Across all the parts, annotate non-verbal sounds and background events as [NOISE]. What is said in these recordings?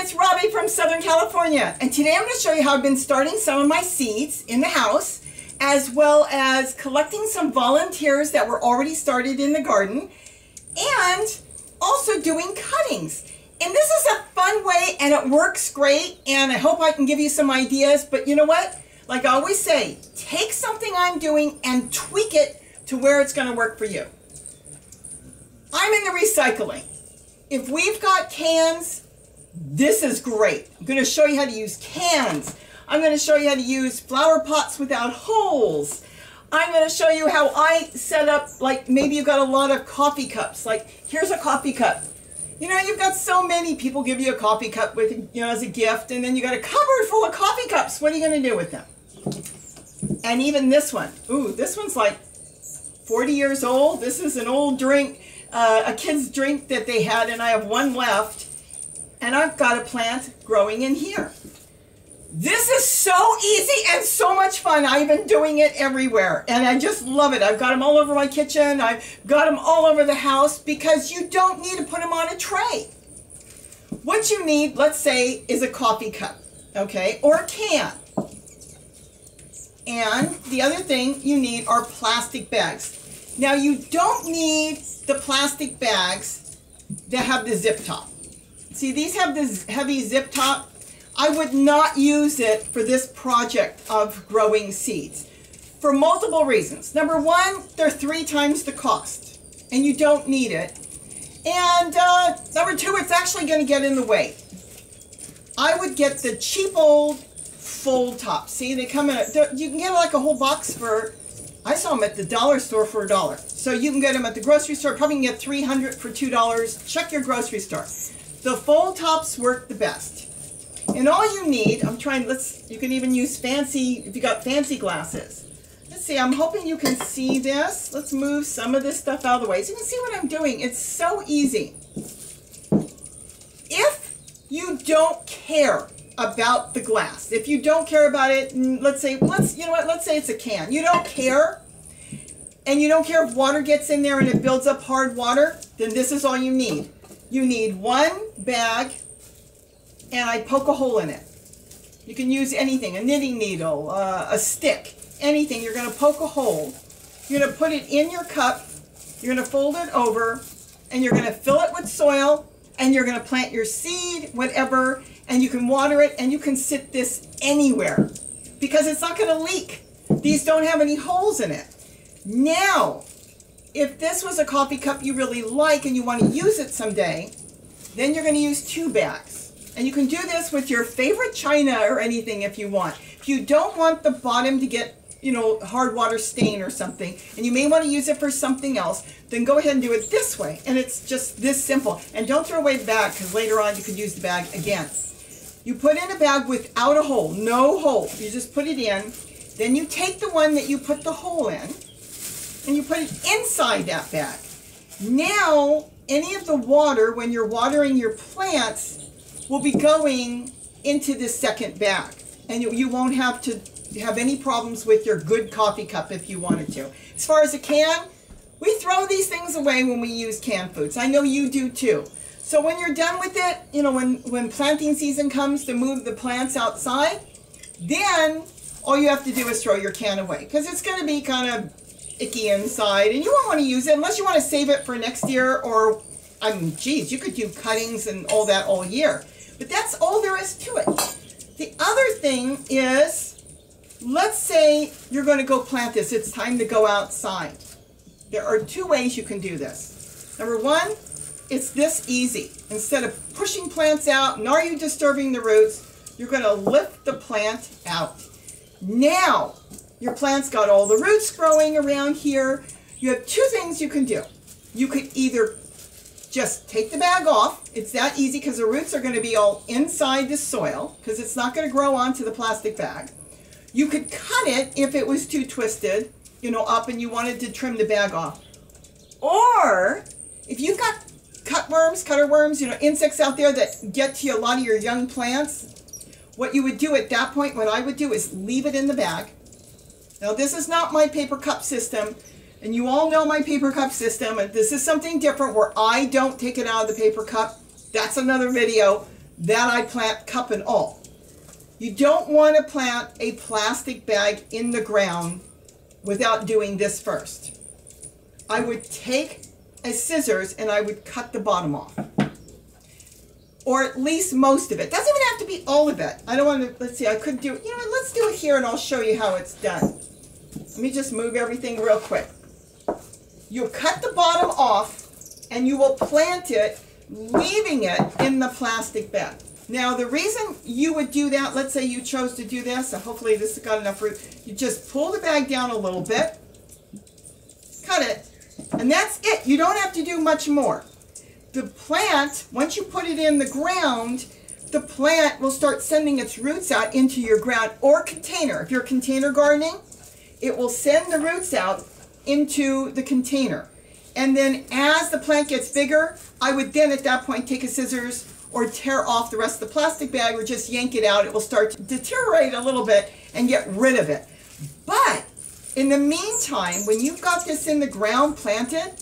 it's Robbie from Southern California, and today I'm going to show you how I've been starting some of my seeds in the house, as well as collecting some volunteers that were already started in the garden, and also doing cuttings. And this is a fun way, and it works great, and I hope I can give you some ideas, but you know what? Like I always say, take something I'm doing and tweak it to where it's going to work for you. I'm in the recycling. If we've got cans, this is great. I'm going to show you how to use cans. I'm going to show you how to use flower pots without holes. I'm going to show you how I set up, like maybe you've got a lot of coffee cups. Like here's a coffee cup. You know, you've got so many people give you a coffee cup with, you know, as a gift, and then you got a cupboard full of coffee cups. What are you going to do with them? And even this one. Ooh, this one's like 40 years old. This is an old drink, uh, a kid's drink that they had, and I have one left and I've got a plant growing in here. This is so easy and so much fun. I've been doing it everywhere and I just love it. I've got them all over my kitchen. I've got them all over the house because you don't need to put them on a tray. What you need, let's say, is a coffee cup, okay, or a can. And the other thing you need are plastic bags. Now you don't need the plastic bags that have the zip top. See, these have this heavy zip top. I would not use it for this project of growing seeds for multiple reasons. Number one, they're three times the cost and you don't need it. And uh, number two, it's actually going to get in the way. I would get the cheap old fold top. See, they come in, a, you can get like a whole box for, I saw them at the dollar store for a dollar. So you can get them at the grocery store, probably can get 300 for $2. Check your grocery store. The fold tops work the best. And all you need, I'm trying, let's, you can even use fancy, if you got fancy glasses. Let's see, I'm hoping you can see this. Let's move some of this stuff out of the way so you can see what I'm doing. It's so easy. If you don't care about the glass, if you don't care about it, let's say, let's, you know what, let's say it's a can. You don't care, and you don't care if water gets in there and it builds up hard water, then this is all you need you need one bag and I poke a hole in it. You can use anything, a knitting needle, uh, a stick, anything. You're going to poke a hole. You're going to put it in your cup. You're going to fold it over and you're going to fill it with soil and you're going to plant your seed, whatever, and you can water it and you can sit this anywhere because it's not going to leak. These don't have any holes in it. Now, if this was a coffee cup you really like and you want to use it someday, then you're going to use two bags. And you can do this with your favorite china or anything if you want. If you don't want the bottom to get, you know, hard water stain or something, and you may want to use it for something else, then go ahead and do it this way. And it's just this simple. And don't throw away the bag because later on you could use the bag again. You put in a bag without a hole, no hole. You just put it in. Then you take the one that you put the hole in, and you put it inside that bag. Now, any of the water, when you're watering your plants, will be going into this second bag. And you, you won't have to have any problems with your good coffee cup if you wanted to. As far as a can, we throw these things away when we use canned foods. I know you do too. So when you're done with it, you know, when, when planting season comes to move the plants outside, then all you have to do is throw your can away because it's going to be kind of icky inside and you won't want to use it unless you want to save it for next year or I mean geez you could do cuttings and all that all year but that's all there is to it. The other thing is let's say you're going to go plant this it's time to go outside. There are two ways you can do this. Number one it's this easy. Instead of pushing plants out and are you disturbing the roots you're going to lift the plant out. Now your plant's got all the roots growing around here. You have two things you can do. You could either just take the bag off. It's that easy because the roots are going to be all inside the soil because it's not going to grow onto the plastic bag. You could cut it if it was too twisted, you know, up and you wanted to trim the bag off. Or if you've got cutworms, cutter worms, you know, insects out there that get to a lot of your young plants, what you would do at that point, what I would do is leave it in the bag now this is not my paper cup system, and you all know my paper cup system, and this is something different where I don't take it out of the paper cup. That's another video. that I plant cup and all. You don't want to plant a plastic bag in the ground without doing this first. I would take a scissors and I would cut the bottom off. Or at least most of it. Doesn't even have to be all of it. I don't want to, let's see, I could do, you know let's do it here and I'll show you how it's done. Let me just move everything real quick. You'll cut the bottom off and you will plant it, leaving it in the plastic bag. Now, the reason you would do that, let's say you chose to do this, and hopefully this has got enough root, you just pull the bag down a little bit, cut it, and that's it. You don't have to do much more. The plant, once you put it in the ground, the plant will start sending its roots out into your ground or container. If you're container gardening, it will send the roots out into the container. And then as the plant gets bigger, I would then at that point take a scissors or tear off the rest of the plastic bag or just yank it out. It will start to deteriorate a little bit and get rid of it. But in the meantime, when you've got this in the ground planted,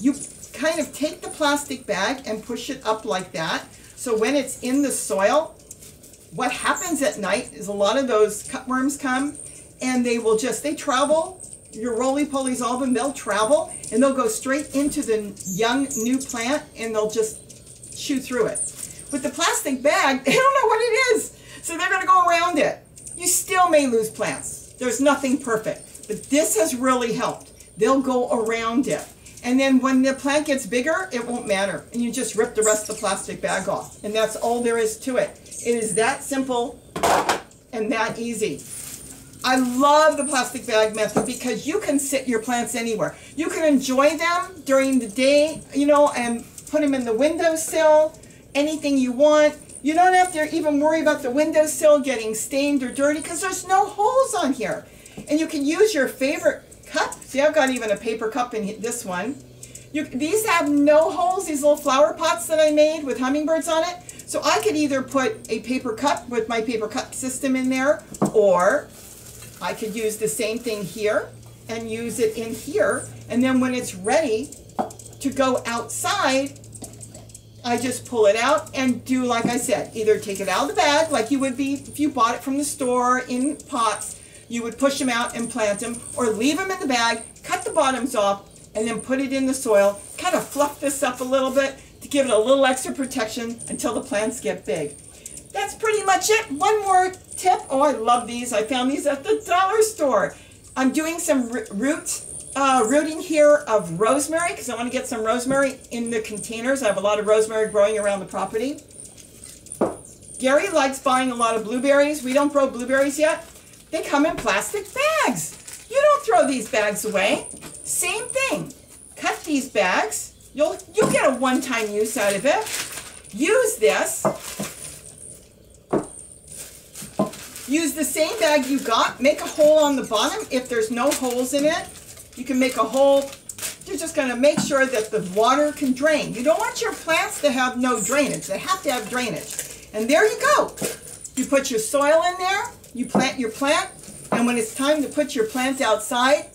you kind of take the plastic bag and push it up like that. So when it's in the soil, what happens at night is a lot of those cutworms come and they will just, they travel, your roly-polies, all of them, they'll travel and they'll go straight into the young new plant and they'll just chew through it. With the plastic bag, [LAUGHS] they don't know what it is. So they're going to go around it. You still may lose plants. There's nothing perfect. But this has really helped. They'll go around it. And then when the plant gets bigger, it won't matter. And you just rip the rest of the plastic bag off. And that's all there is to it. It is that simple and that easy. I love the plastic bag method because you can sit your plants anywhere. You can enjoy them during the day, you know, and put them in the windowsill, anything you want. You don't have to even worry about the windowsill getting stained or dirty because there's no holes on here. And you can use your favorite cup. See, I've got even a paper cup in this one. You, these have no holes, these little flower pots that I made with hummingbirds on it. So I could either put a paper cup with my paper cup system in there, or I could use the same thing here and use it in here. And then when it's ready to go outside, I just pull it out and do like I said, either take it out of the bag like you would be if you bought it from the store in pots, you would push them out and plant them, or leave them in the bag, cut the bottoms off, and then put it in the soil, kind of fluff this up a little bit to give it a little extra protection until the plants get big. That's pretty much it. One more tip. Oh, I love these. I found these at the dollar store. I'm doing some root uh, rooting here of rosemary because I want to get some rosemary in the containers. I have a lot of rosemary growing around the property. Gary likes buying a lot of blueberries. We don't grow blueberries yet. They come in plastic bags. You don't throw these bags away. Same thing. Cut these bags. You'll, you'll get a one-time use out of it. Use this Use the same bag you got. Make a hole on the bottom. If there's no holes in it, you can make a hole. You're just going to make sure that the water can drain. You don't want your plants to have no drainage. They have to have drainage. And there you go. You put your soil in there. You plant your plant. And when it's time to put your plant outside,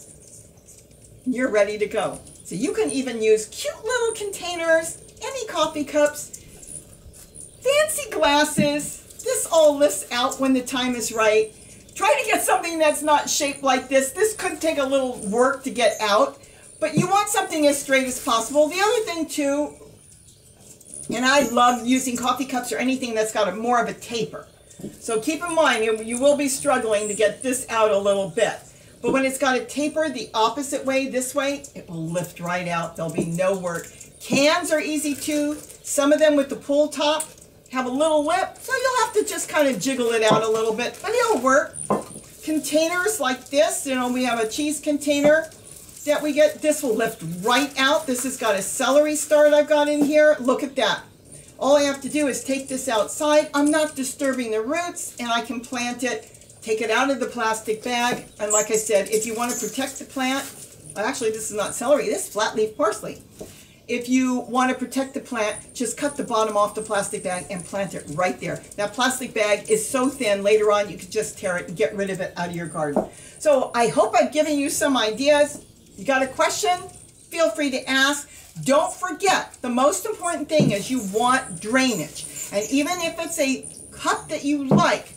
you're ready to go. So you can even use cute little containers, any coffee cups, fancy glasses, this all lists out when the time is right. Try to get something that's not shaped like this. This could take a little work to get out, but you want something as straight as possible. The other thing too, and I love using coffee cups or anything that's got a more of a taper. So keep in mind, you, you will be struggling to get this out a little bit. But when it's got a taper the opposite way, this way, it will lift right out. There'll be no work. Cans are easy too. Some of them with the pull top, have a little lip, so you'll have to just kind of jiggle it out a little bit, but it'll work. Containers like this, you know, we have a cheese container that we get. This will lift right out. This has got a celery start I've got in here. Look at that. All I have to do is take this outside. I'm not disturbing the roots, and I can plant it, take it out of the plastic bag, and like I said, if you want to protect the plant, actually this is not celery, this is flat leaf parsley. If you want to protect the plant, just cut the bottom off the plastic bag and plant it right there. That plastic bag is so thin, later on you can just tear it and get rid of it out of your garden. So I hope I've given you some ideas. You got a question? feel free to ask. Don't forget, the most important thing is you want drainage. And even if it's a cup that you like,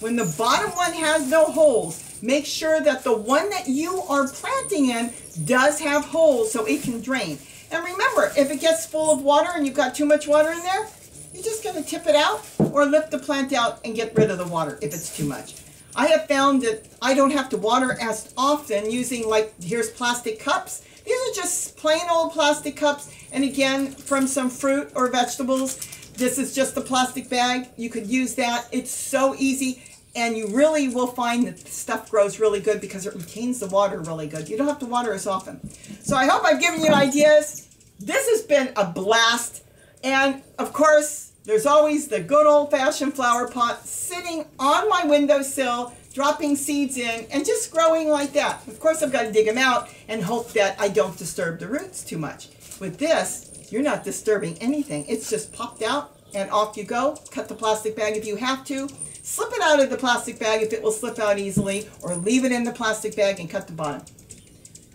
when the bottom one has no holes, make sure that the one that you are planting in does have holes so it can drain. And remember, if it gets full of water and you've got too much water in there, you're just going to tip it out or lift the plant out and get rid of the water if it's too much. I have found that I don't have to water as often using like, here's plastic cups. These are just plain old plastic cups. And again, from some fruit or vegetables, this is just a plastic bag. You could use that. It's so easy. And you really will find that stuff grows really good because it retains the water really good. You don't have to water as often. So I hope I've given you ideas. This has been a blast. And of course, there's always the good old fashioned flower pot sitting on my windowsill, dropping seeds in and just growing like that. Of course, I've got to dig them out and hope that I don't disturb the roots too much. With this, you're not disturbing anything. It's just popped out and off you go. Cut the plastic bag if you have to. Slip it out of the plastic bag if it will slip out easily, or leave it in the plastic bag and cut the bottom.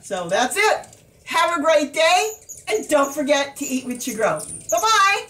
So that's it. Have a great day, and don't forget to eat what you grow. Bye-bye.